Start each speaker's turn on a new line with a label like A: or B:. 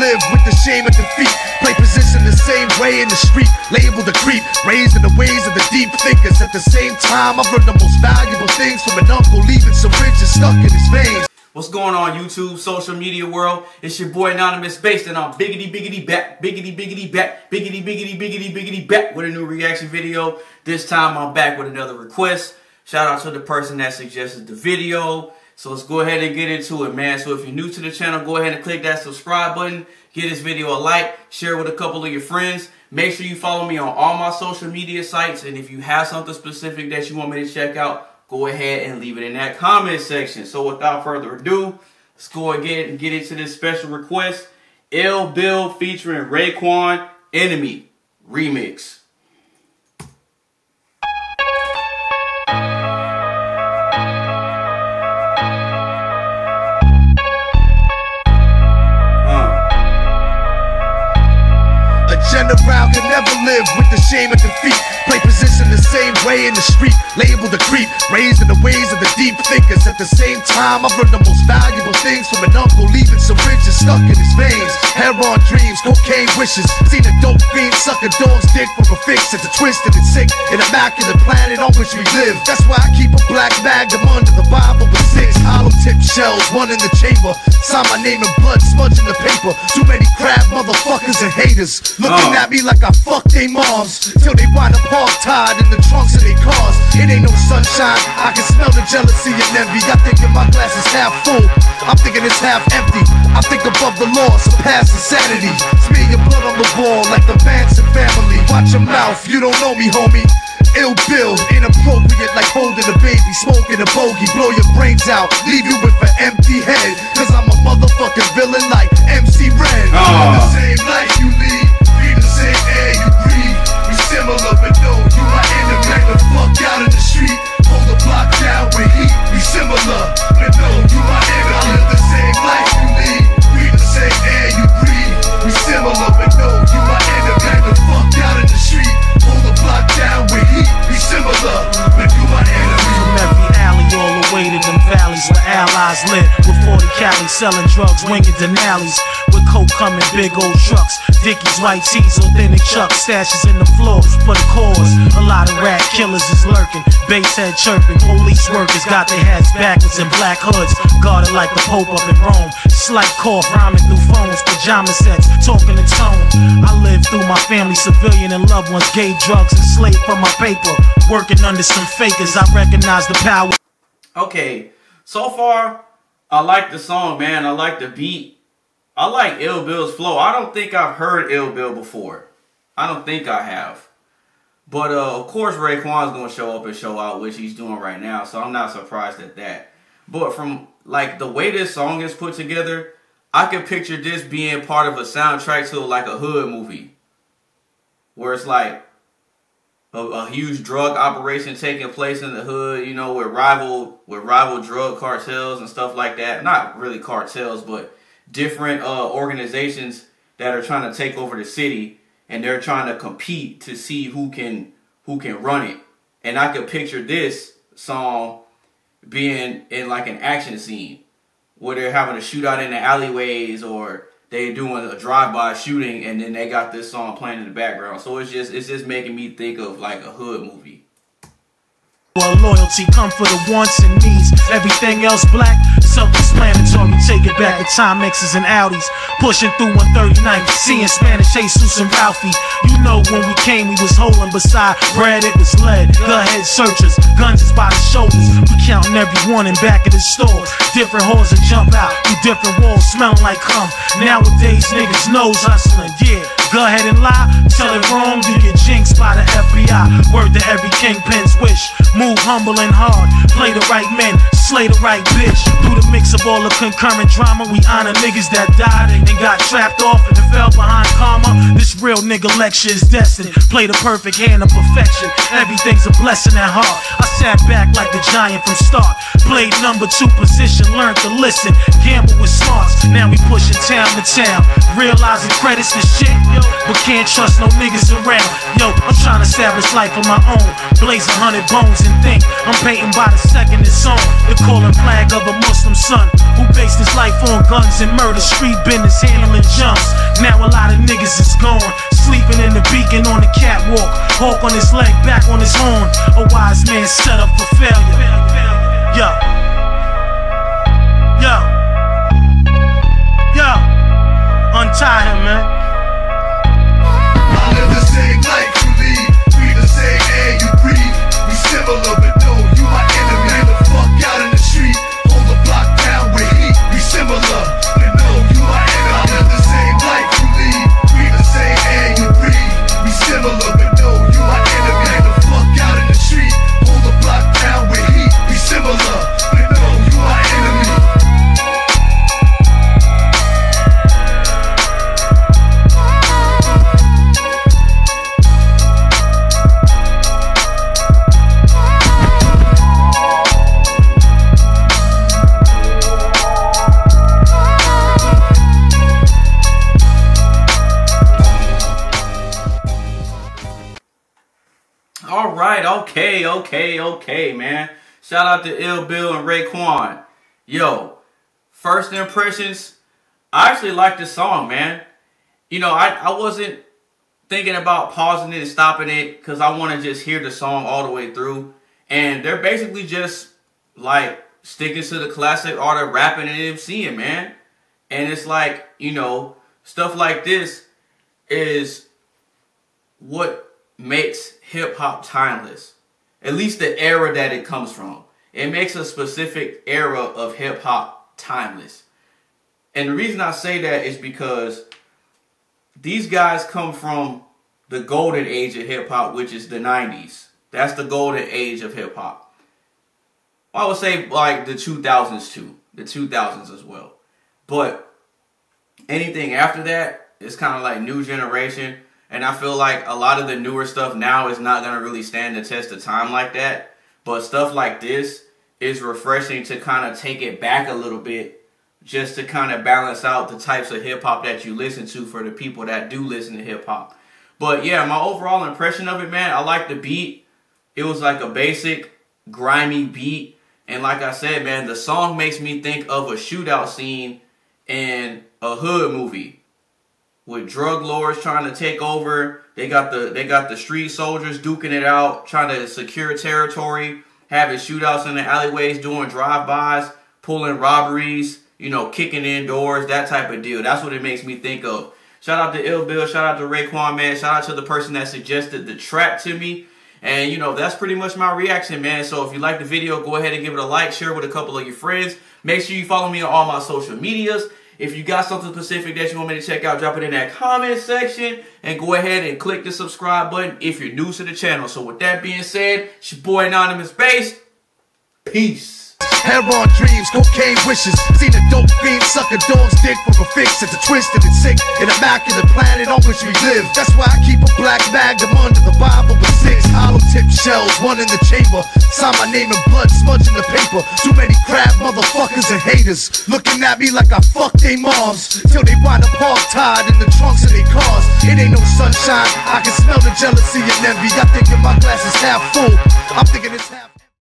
A: live with the shame of defeat. Play position the same way in the street, labeled a creep. Raised in the ways of the deep thinkers. At the same time, I've learned the most valuable things from an uncle, leaving some stuck in his veins.
B: What's going on YouTube, social media world? It's your boy Anonymous Based and I'm biggity biggity back, biggity biggity back, biggity biggity biggity biggity back with a new reaction video. This time I'm back with another request. Shout out to the person that suggested the video. So let's go ahead and get into it, man. So if you're new to the channel, go ahead and click that subscribe button. Give this video a like, share it with a couple of your friends. Make sure you follow me on all my social media sites. And if you have something specific that you want me to check out, go ahead and leave it in that comment section. So without further ado, let's go ahead and get into this special request. Ill Bill featuring Raekwon Enemy remix.
A: Never live with the shame of defeat. Play position the same way in the street, labeled a creep. Raised in the ways of the deep thinkers. At the same time, I've learned the most valuable things from an uncle, leaving some riches stuck in his veins. Heroin dreams, cocaine wishes. Seen a dope fiend suck a dog's dick for a fix. It's a twisted and sick, an immaculate planet on which we live. That's why I keep a black magnum under the Bible with six hollow tip shells, one in the chamber. Sign my name in blood, smudging the paper. Too many crab motherfuckers and haters looking uh. at me like I fucked they moms till they wind up hog tied in the trunks of their cars. It ain't no sunshine. I can smell the jealousy and envy. I think my glass is half full. I'm thinking it's half empty. I think above the law, surpass insanity. Smear your blood on the wall like the Manson family. Watch your mouth, you don't know me, homie. Ill Bill, inappropriate like holding a baby, smoking a bogey, blow your brains out, leave you with an empty head. Cause I'm a motherfucking villain like MC Ren.
C: Cali selling drugs, winging Denali's with coke coming big old trucks. Dickies, white tees, authentic chucks, stashes in the floors for the cause. A lot of rat killers is lurking, bass head chirping. Police workers got their hats backwards and black hoods, guarded like the Pope up in Rome. Slight cough, rhyming through phones, pajama sets, talking in tone. I live through my family, civilian and loved ones, gave drugs and slave for my paper. Working under some fakers, I recognize the power.
B: Okay, so far, I like the song, man. I like the beat. I like Ill Bill's flow. I don't think I've heard Ill Bill before. I don't think I have. But uh, of course, Raekwon's gonna show up and show out, which he's doing right now. So I'm not surprised at that. But from like the way this song is put together, I can picture this being part of a soundtrack to like a hood movie, where it's like a, a, huge drug operation taking place in the hood, you know, with rival with rival drug cartels and stuff like that. Not really cartels, but different uh, organizations that are trying to take over the city and they're trying to compete to see who can who can run it. And I could picture this song being in like an action scene where they're having a shootout in the alleyways or they doing a drive-by shooting and then they got this song playing in the background. So it's just it's just making me think of like a hood movie.
C: Loyalty come for the wants and needs. Everything else black, self-explanatory. Take it back to time mixes and Audis. Pushing through 139, seeing Spanish Jesus and Ralphie. You know when we came, we was holding beside bread, it was lead. Go ahead, searchers, guns is by the shoulders. We counting every one in back of the store. Different holes that jump out through different walls, smelling like cum. Nowadays, niggas nose hustling, yeah. Go ahead and lie, tell it wrong, you get jinxed by the FBI. Word to every kingpin's wish. Move humble and hard, play the right men, slay the right bitch. Through the mix of all the concurrent drama, we honor niggas that died and got trapped off and fell behind karma. This real nigga lecture is destined. Play the perfect hand of perfection. Everything's a blessing at heart. I sat back like the giant from start. Played number two position, learned to listen. Gamble with smarts. Now we pushing town to town. Realizing credits the shit, yo, but can't trust no niggas around. Yo, I'm trying to establish life of my own. blaze a hundred bones and think I'm painting by the second it's on. The calling flag of a Muslim son who based his life on guns and murder, street business, handling jumps. Now a lot of niggas is gone, sleeping in the beacon on the catwalk, hawk on his leg, back on his horn. A wise man set up for failure. Yo. Yo. Yo. Untie him, man.
B: Okay, okay, okay, man. Shout out to Ill Bill and Raekwon. Yo, first impressions. I actually like this song, man. You know, I, I wasn't thinking about pausing it and stopping it because I want to just hear the song all the way through. And they're basically just like sticking to the classic art of rapping and MCing, man. And it's like, you know, stuff like this is what makes hip hop timeless. At least the era that it comes from. It makes a specific era of hip hop timeless. And the reason I say that is because these guys come from the golden age of hip hop, which is the 90s. That's the golden age of hip hop. I would say like the 2000s too, the 2000s as well. But anything after that, it's kind of like new generation. And I feel like a lot of the newer stuff now is not going to really stand the test of time like that. But stuff like this is refreshing to kind of take it back a little bit just to kind of balance out the types of hip hop that you listen to for the people that do listen to hip hop. But yeah, my overall impression of it, man, I like the beat. It was like a basic, grimy beat. And like I said, man, the song makes me think of a shootout scene in a hood movie with drug lords trying to take over. They got the they got the street soldiers duking it out, trying to secure territory, having shootouts in the alleyways, doing drive-bys, pulling robberies, you know, kicking in doors, that type of deal. That's what it makes me think of. Shout out to Ill Bill, shout out to Raekwon, man. Shout out to the person that suggested the trap to me. And you know, that's pretty much my reaction, man. So if you like the video, go ahead and give it a like, share it with a couple of your friends. Make sure you follow me on all my social medias. If you got something specific that you want me to check out, drop it in that comment section and go ahead and click the subscribe button if you're new to the channel. So with that being said, it's your boy Anonymous Base. Peace.
A: Heroin dreams, cocaine wishes. Seen a dope fiend suck a dog's dick from a fix. It's a twisted and sick, in an immaculate planet on which we live. That's why I keep a black magnum under the Bible with six hollow tip shells, one in the chamber. Sign my name in blood, smudging the paper. Too many crab motherfuckers and haters looking at me like I fucked they moms. Till they wind up hog tied in the trunks of their cars. It ain't no sunshine. I can smell the jealousy and envy. I thinking my glass is half full. I'm thinking it's half.